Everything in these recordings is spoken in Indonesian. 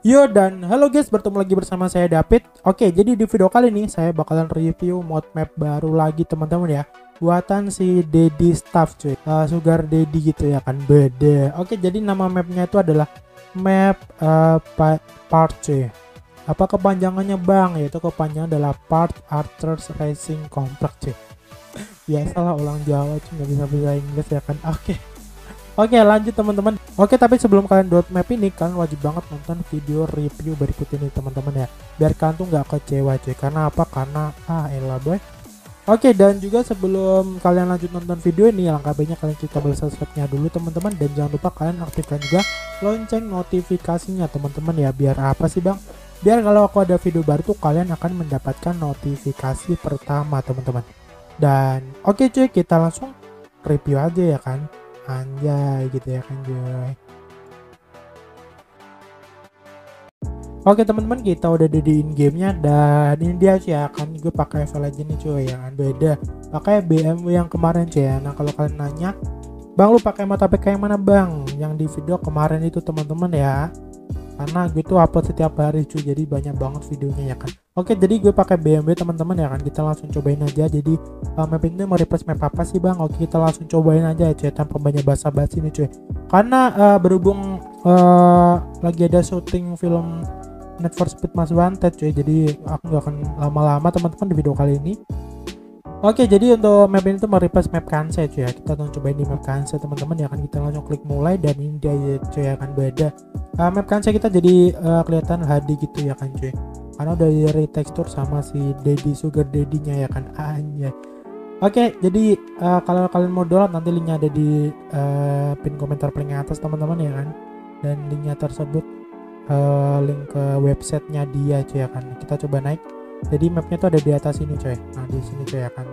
Yo dan halo guys, bertemu lagi bersama saya David. Oke, jadi di video kali ini saya bakalan review mod map baru lagi teman-teman ya. Buatan si Daddy Stuff cuy. Uh, Sugar Daddy gitu ya kan. Beda. Oke, jadi nama mapnya itu adalah map uh, part cuy. Apa kepanjangannya bang? Yaitu kepanjangan adalah Part Arthur's Racing Complex cuy. Biasalah ulang Jawa cuy nggak bisa bisa Inggris ya kan. Oke. Oke lanjut teman-teman. Oke tapi sebelum kalian download map ini Kalian wajib banget nonton video review berikut ini teman-teman ya. Biar kalian tuh nggak kecewa cuy. Karena apa? Karena ah elah boy. Oke dan juga sebelum kalian lanjut nonton video ini Langkah baiknya kalian cek tombol subscribe-nya dulu teman-teman. Dan jangan lupa kalian aktifkan juga lonceng notifikasinya teman-teman ya. Biar apa sih bang? Biar kalau aku ada video baru tuh kalian akan mendapatkan notifikasi pertama teman-teman. Dan oke cuy kita langsung review aja ya kan anjay gitu ya kan Joy. Oke teman-teman kita udah ada di in gamenya dan ini dia sih ya. Kan gue pakai Legend nih cuy yang beda. Pakai BMW yang kemarin cuy ya. Nah kalau kalian nanya Bang lu pakai mata PK yang mana bang? Yang di video kemarin itu teman-teman ya. Karena gue tuh upload setiap hari cuy. Jadi banyak banget videonya ya kan oke jadi gue pakai BMW teman-teman ya kan kita langsung cobain aja jadi uh, map ini mau replace map apa sih bang oke kita langsung cobain aja ya cuy tanpa banyak basa-basi nih cuy karena uh, berhubung uh, lagi ada syuting film Need for Speed Most Wanted cuy jadi aku gak akan lama-lama teman-teman di video kali ini Oke, jadi untuk map ini tuh mereplace map Kansai cuy ya. Kita langsung cobain di map Kansai teman-teman ya kan kita langsung klik mulai dan ini dia ya cuy ya kan beda. Uh, map Kansai kita jadi uh, kelihatan HD gitu ya kan cuy. Karena udah di retekstur sama si Daddy Sugar Daddy-nya ya kan anjay. Oke, jadi uh, kalau kalian mau download nanti linknya ada di uh, pin komentar paling atas teman-teman ya kan. Dan linknya tersebut uh, link ke websitenya dia cuy ya kan. Kita coba naik jadi mapnya tuh ada di atas ini coy nah di sini coy akan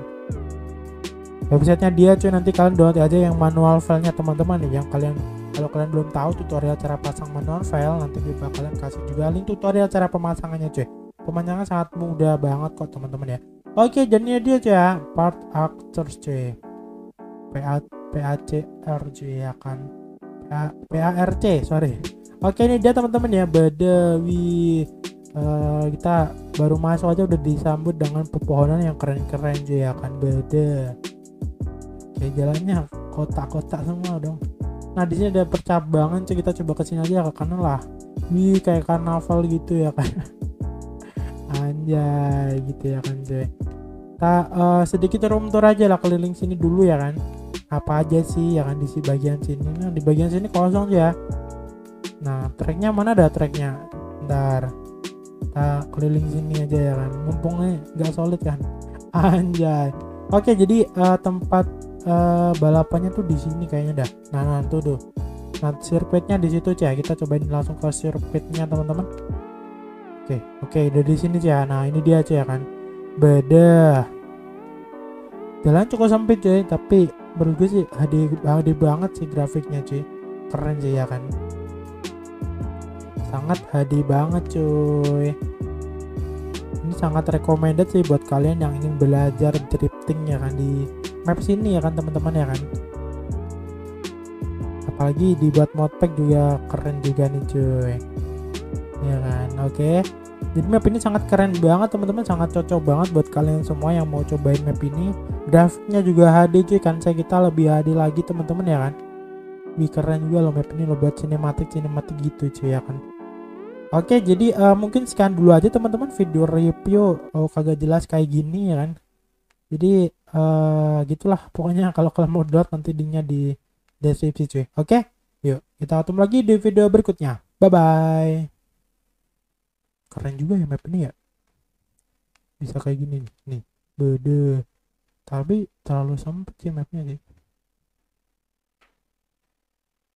websitenya dia coy nanti kalian download aja yang manual filenya teman-teman nih yang kalian kalau kalian belum tahu tutorial cara pasang manual file nanti gue bakalan kasih juga link tutorial cara pemasangannya coy pemasangan sangat mudah banget kok teman-teman ya. Oke jadinya dia coy ya. Part actors coy PA PACR coy ya kan. PA, PARC sorry. Oke ini dia teman-teman ya. Badawi uh, kita baru masuk aja udah disambut dengan pepohonan yang keren-keren cuy ya kan. Beda kayak jalannya kotak-kotak semua dong nah di sini ada percabangan cuy kita coba ke sini aja ke kanan lah wih kayak karnaval gitu ya kan anjay gitu ya kan cuy kita uh, sedikit room tour aja lah keliling sini dulu ya kan. Apa aja sih ya kan di bagian sini. Nah di bagian sini kosong ya nah treknya mana ada treknya ntar. Kita keliling sini aja ya kan. Mumpungnya nggak solid kan. Anjay. Oke jadi uh, tempat uh, balapannya tuh di sini kayaknya dah. Nah, nah tuh tuh. Nah sirkuitnya di situ cah kita cobain langsung ke sirkuitnya teman-teman. Oke oke udah di sini cah nah ini dia cah kan. Beda jalan cukup sempit cuy tapi menurut gue sih HD, HD banget sih grafiknya cuy keren sih ya kan. Sangat HD banget cuy. Ini sangat recommended sih buat kalian yang ingin belajar drifting ya kan di map sini ya kan teman-teman ya kan? Apalagi dibuat modpack juga keren juga nih cuy. Ya kan? Oke. Okay. jadi map ini sangat keren banget teman-teman. Sangat cocok banget buat kalian semua yang mau cobain map ini. Grafiknya juga HD cuy. Kan saya kita lebih HD lagi teman-teman ya kan? Wih keren juga loh map ini lo buat sinematik sinematik gitu cuy ya kan? Oke, jadi uh, mungkin sekian dulu aja teman-teman video review. Oh kagak jelas kayak gini ya kan. Jadi uh, gitulah pokoknya kalau kalian mau download nanti linknya di deskripsi cuy. Oke, yuk kita ketemu lagi di video berikutnya. Bye bye. Keren juga ya map ini ya. Bisa kayak gini nih. Nih, bede. Tapi terlalu sempit sih mapnya sih.